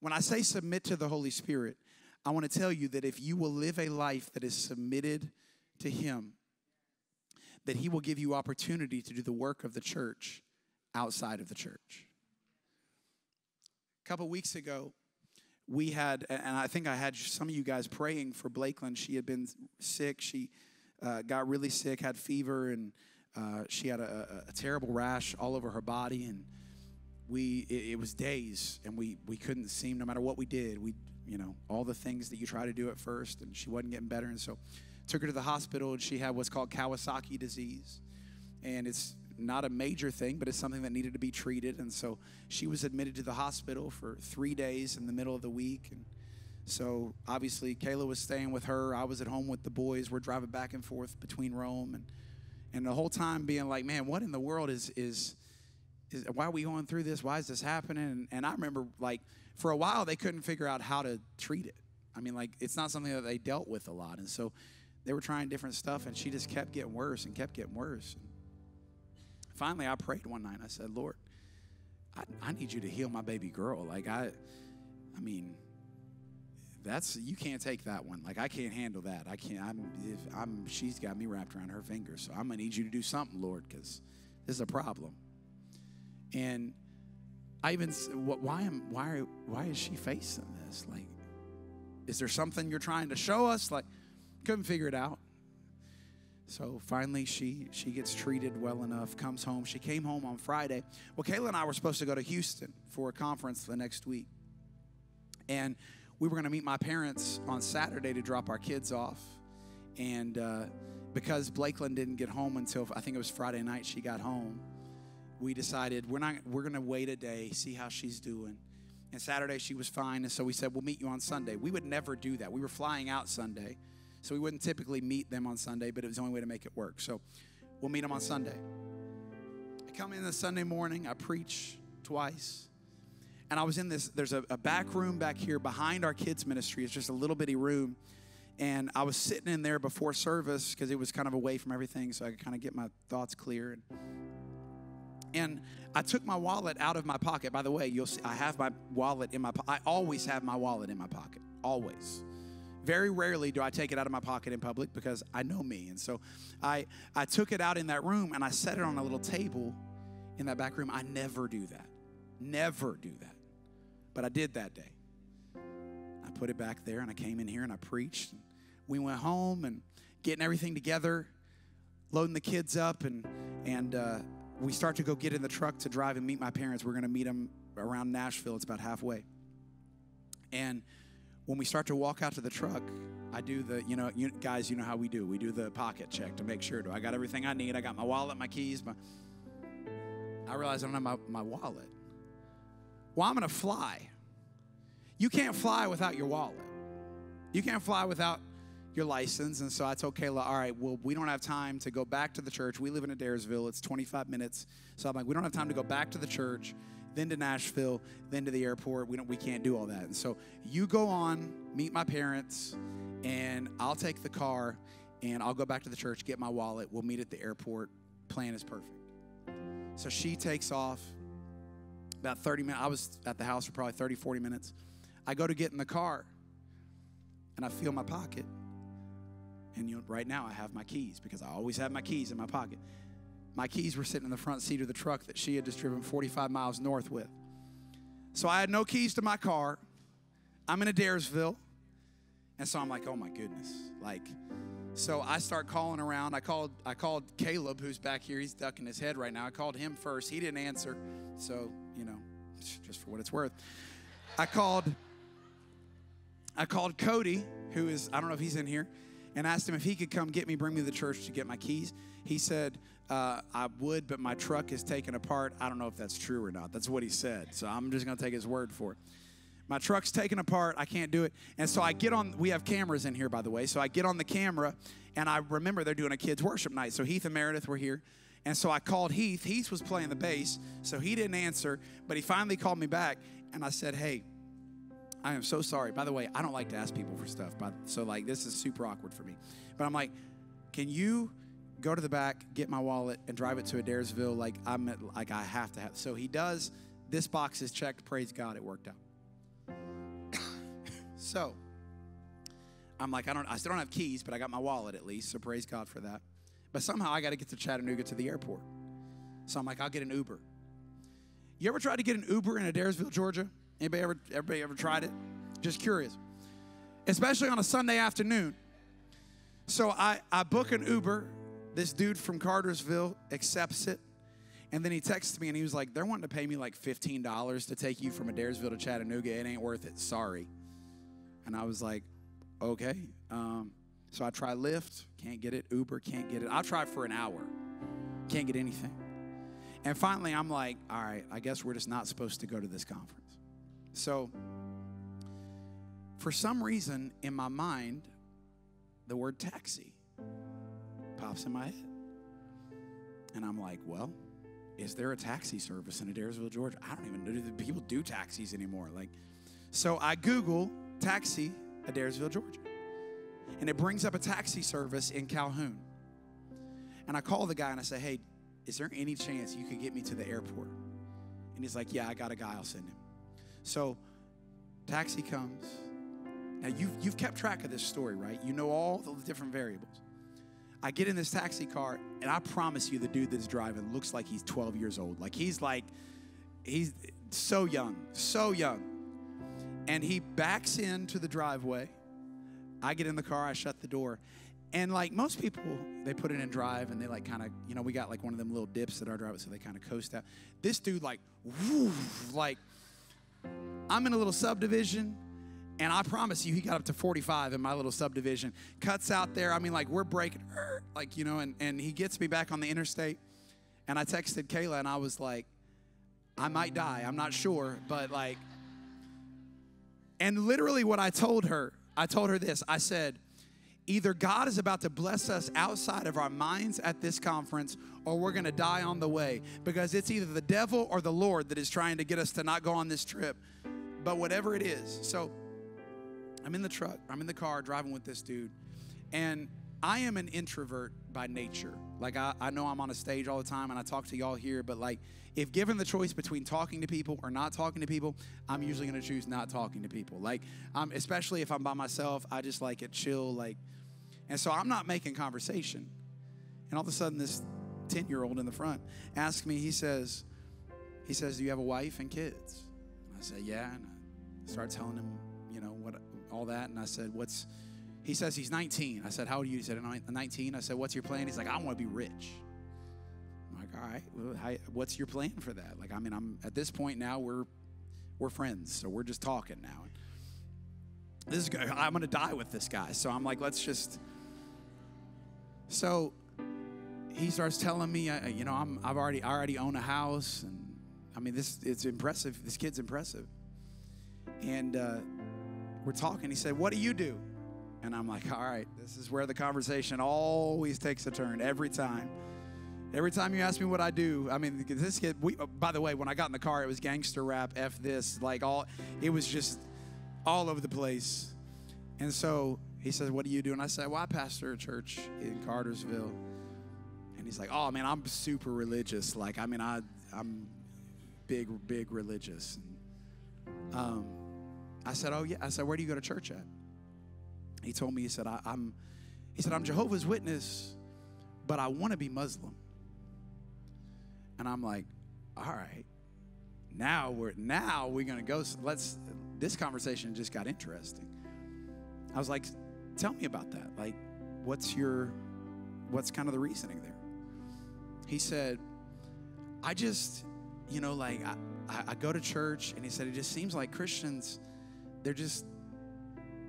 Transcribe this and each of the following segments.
When I say submit to the Holy Spirit, I want to tell you that if you will live a life that is submitted to Him, that He will give you opportunity to do the work of the church outside of the church. A couple weeks ago, we had, and I think I had some of you guys praying for Blakeland. She had been sick. She uh, got really sick, had fever, and uh, she had a, a, a, terrible rash all over her body. And we, it, it, was days, and we we couldn't seem, no matter what we did, we, you know, all the things that you try to do at first, and she wasn't getting better. And so, took her to the hospital, and she had what's called Kawasaki disease, and it's not a major thing, but it's something that needed to be treated. And so she was admitted to the hospital for three days in the middle of the week. And so obviously, Kayla was staying with her. I was at home with the boys. We're driving back and forth between Rome and and the whole time being like, man, what in the world is is is why are we going through this? Why is this happening? And, and I remember like for a while they couldn't figure out how to treat it. I mean, like it's not something that they dealt with a lot, and so they were trying different stuff, and she just kept getting worse and kept getting worse. And finally, I prayed one night. I said, Lord, I, I need you to heal my baby girl. Like I, I mean, that's you can't take that one. Like I can't handle that. I can't. I'm. If I'm. She's got me wrapped around her finger. So I'm gonna need you to do something, Lord, because this is a problem. And I even. What? Why am? Why? Why is she facing this? Like, is there something you're trying to show us? Like, couldn't figure it out. So finally, she she gets treated well enough. Comes home. She came home on Friday. Well, Kayla and I were supposed to go to Houston for a conference the next week, and we were going to meet my parents on Saturday to drop our kids off. And uh, because Blakeland didn't get home until I think it was Friday night, she got home. We decided we're not we're going to wait a day, see how she's doing. And Saturday she was fine, and so we said we'll meet you on Sunday. We would never do that. We were flying out Sunday, so we wouldn't typically meet them on Sunday, but it was the only way to make it work. So we'll meet them on Sunday. I come in the Sunday morning. I preach twice and I was in this, there's a, a back room back here behind our kids' ministry. It's just a little bitty room. And I was sitting in there before service because it was kind of away from everything, so I could kind of get my thoughts clear. And, and I took my wallet out of my pocket. By the way, you'll see I have my wallet in my pocket. I always have my wallet in my pocket, always. Very rarely do I take it out of my pocket in public because I know me. And so I, I took it out in that room and I set it on a little table in that back room. I never do that. Never do that. But I did that day. I put it back there and I came in here and I preached. And we went home and getting everything together, loading the kids up, and and uh, we start to go get in the truck to drive and meet my parents. We're going to meet them around Nashville. It's about halfway. And when we start to walk out to the truck, I do the, you know, you, guys, you know how we do. We do the pocket check to make sure. Do I got everything I need? I got my wallet, my keys, my. I realize I don't have my, my wallet. Well, I'm going to fly. You can't fly without your wallet. You can't fly without your license. And so I told Kayla, all right, well, we don't have time to go back to the church. We live in Adairsville. It's 25 minutes. So I'm like, we don't have time to go back to the church, then to Nashville, then to the airport. We don't we can't do all that. And so you go on, meet my parents, and I'll take the car and I'll go back to the church, get my wallet. We'll meet at the airport. Plan is perfect. So she takes off about 30 minutes. I was at the house for probably 30, 40 minutes. I go to get in the car and I feel my pocket. And you know, right now I have my keys because I always have my keys in my pocket. My keys were sitting in the front seat of the truck that she had just driven 45 miles north with. So I had no keys to my car. I'm in Adairsville. And so I'm like, oh my goodness. Like, so I start calling around. I called I called Caleb, who's back here. He's ducking his head right now. I called him first. He didn't answer. So, you know, just for what it's worth. I called I called Cody, who is I don't know if he's in here, and asked him if he could come get me, bring me to the church to get my keys. He said, uh, I would, but my truck is taken apart. I don't know if that's true or not. That's what he said. So I'm just going to take his word for it. My truck's taken apart. I can't do it. And so I get on, we have cameras in here, by the way. So I get on the camera and I remember they're doing a kids' worship night. So Heath and Meredith were here. And so I called Heath. Heath was playing the bass. So he didn't answer, but he finally called me back. And I said, Hey, I am so sorry. By the way, I don't like to ask people for stuff. But, so, like, this is super awkward for me. But I'm like, Can you go to the back, get my wallet, and drive it to Adairsville? Like, I'm at, like, I have to have. So he does. This box is checked. Praise God, it worked out. so I'm like, I don't, I still don't have keys, but I got my wallet at least. So praise God for that. But somehow I got to get to Chattanooga to the airport. So I'm like, I'll get an Uber. You ever tried to get an Uber in Adairsville, Georgia? Anybody ever, everybody ever tried it? Just curious. Especially on a Sunday afternoon. So I, I book an Uber. This dude from Cartersville accepts it. And then he texts me and he was like, they're wanting to pay me like $15 to take you from Adairsville to Chattanooga. It ain't worth it. Sorry. And I was like, okay. Um, so I try Lyft, can't get it. Uber, can't get it. I'll try for an hour, can't get anything. And finally, I'm like, all right, I guess we're just not supposed to go to this conference. So, for some reason, in my mind, the word taxi pops in my head. And I'm like, well, is there a taxi service in Adairsville, Georgia? I don't even know do people do taxis anymore. Like, so I Google taxi Adairsville, Georgia, and it brings up a taxi service in Calhoun. And I call the guy and I say, hey, is there any chance you could get me to the airport? And he's like, yeah, I got a guy. I'll send him. So, taxi comes. Now you've you've kept track of this story, right? You know all the different variables. I get in this taxi car, and I promise you, the dude that's driving looks like he's 12 years old. Like he's like, he's so young, so young. And he backs into the driveway. I get in the car, I shut the door. And like most people, they put it in drive and they like kind of, you know, we got like one of them little dips that our driveway, so they kind of coast out. This dude, like, whoo, like, I'm in a little subdivision. And I promise you, he got up to 45 in my little subdivision. Cuts out there. I mean, like, we're breaking, like, you know, and, and he gets me back on the interstate. And I texted Kayla and I was like, I might die. I'm not sure. But, like, and literally what I told her, I told her this I said, either God is about to bless us outside of our minds at this conference, or we're going to die on the way because it's either the devil or the Lord that is trying to get us to not go on this trip. But whatever it is. So, I'm in the truck, I'm in the car driving with this dude, and I am an introvert by nature. Like, I, I know I'm on a stage all the time and I talk to y'all here, but like, if given the choice between talking to people or not talking to people, I'm usually gonna choose not talking to people. Like, um, especially if I'm by myself, I just like it chill, like, and so I'm not making conversation. And all of a sudden, this 10 year old in the front asks me, he says, he says, Do you have a wife and kids? I say, Yeah. And I start telling him, you know, what all that. And I said, What's, he says he's 19. I said, How old are you? He said, 19. I said, What's your plan? He's like, I want to be rich. I'm like, All right, well, what's your plan for that? Like, I mean, I'm at this point now, we're, we're friends, so we're just talking now. This is, I'm going to die with this guy. So I'm like, let's just. So he starts telling me, uh, you know, I'm, I've already, I already own a house, and I mean, this, it's impressive. This kid's impressive. And uh, we're talking. He said, What do you do? And I'm like, All right, this is where the conversation always takes a turn every time. Every time you ask me what I do, I mean, this kid, we, by the way, when I got in the car, it was gangster rap, F this, like all, it was just all over the place. And so he says, What do you do? And I said, Well, I pastor a church in Cartersville. And he's like, Oh, man, I'm super religious. Like, I mean, I, I'm big, big religious. And, um, I said, Oh, yeah. I said, Where do you go to church at? He told me, He said, I, I'm, he said, I'm Jehovah's Witness, but I want to be Muslim. And I'm like, all right, now we're now we're gonna go. Let's. This conversation just got interesting. I was like, tell me about that. Like, what's your, what's kind of the reasoning there? He said, I just, you know, like I, I go to church, and he said it just seems like Christians, they're just,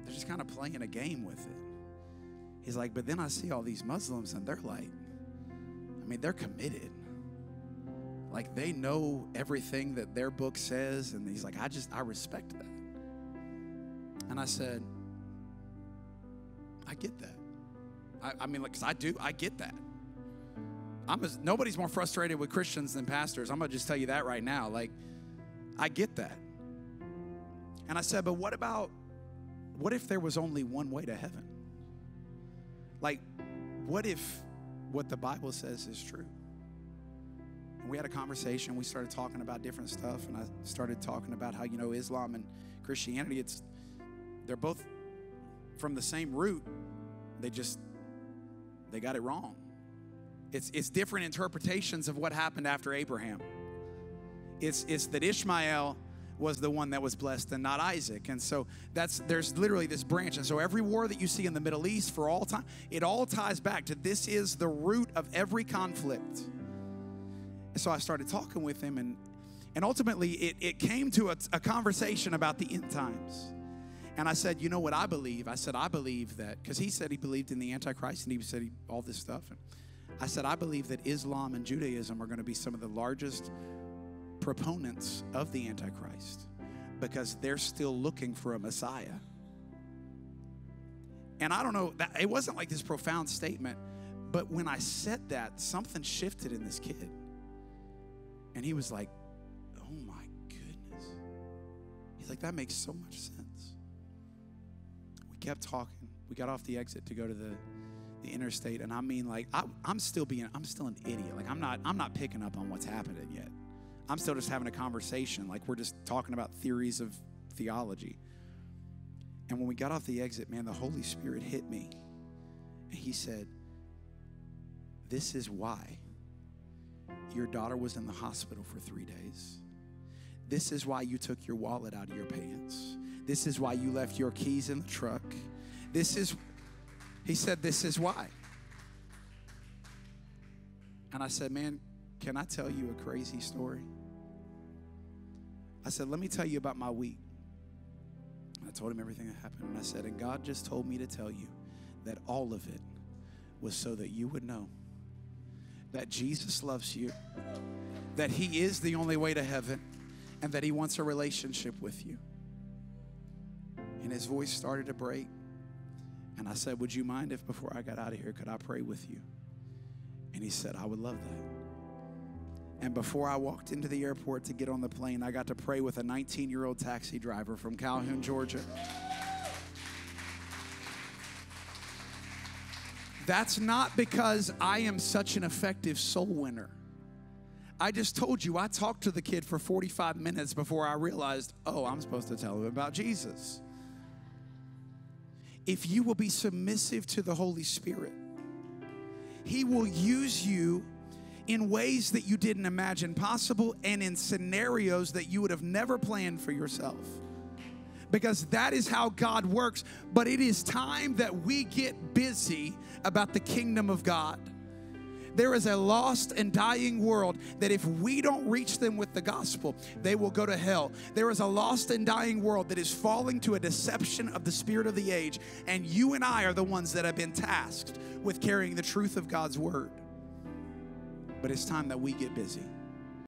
they're just kind of playing a game with it. He's like, but then I see all these Muslims, and they're like, I mean, they're committed like they know everything that their book says and he's like i just i respect that and i said i get that i, I mean like cause i do i get that i'm as, nobody's more frustrated with christians than pastors i'm gonna just tell you that right now like i get that and i said but what about what if there was only one way to heaven like what if what the bible says is true we had a conversation. We started talking about different stuff, and I started talking about how you know Islam and Christianity. It's they're both from the same root. They just they got it wrong. It's it's different interpretations of what happened after Abraham. It's it's that Ishmael was the one that was blessed and not Isaac. And so that's there's literally this branch. And so every war that you see in the Middle East for all time, it all ties back to this is the root of every conflict. And so I started talking with him and and ultimately it, it came to a, a conversation about the end times. And I said, you know what I believe? I said, I believe that, because he said he believed in the Antichrist and he said he, all this stuff. And I said, I believe that Islam and Judaism are going to be some of the largest proponents of the Antichrist because they're still looking for a Messiah. And I don't know, that, it wasn't like this profound statement, but when I said that, something shifted in this kid. And he was like, oh my goodness. He's like, that makes so much sense. Kept talking. We got off the exit to go to the, the interstate. And I mean, like, I, I'm still being, I'm still an idiot. Like, I'm not, I'm not picking up on what's happening yet. I'm still just having a conversation. Like we're just talking about theories of theology. And when we got off the exit, man, the Holy Spirit hit me. And he said, This is why your daughter was in the hospital for three days. This is why you took your wallet out of your pants. This is why you left your keys in the truck. This is, he said, This is why. And I said, Man, can I tell you a crazy story? I said, Let me tell you about my week. I told him everything that happened. And I said, And God just told me to tell you that all of it was so that you would know that Jesus loves you, that He is the only way to heaven, and that He wants a relationship with you. And his voice started to break. And I said, Would you mind if before I got out of here, could I pray with you? And he said, I would love that. And before I walked into the airport to get on the plane, I got to pray with a 19 year old taxi driver from Calhoun, Georgia. That's not because I am such an effective soul winner. I just told you I talked to the kid for 45 minutes before I realized, oh, I'm supposed to tell him about Jesus. If you will be submissive to the Holy Spirit, He will use you in ways that you didn't imagine possible and in scenarios that you would have never planned for yourself. Because that is how God works. But it is time that we get busy about the kingdom of God. There is a lost and dying world that if we don't reach them with the gospel, they will go to hell. There is a lost and dying world that is falling to a deception of the spirit of the age, and you and I are the ones that have been tasked with carrying the truth of God's word. But it's time that we get busy.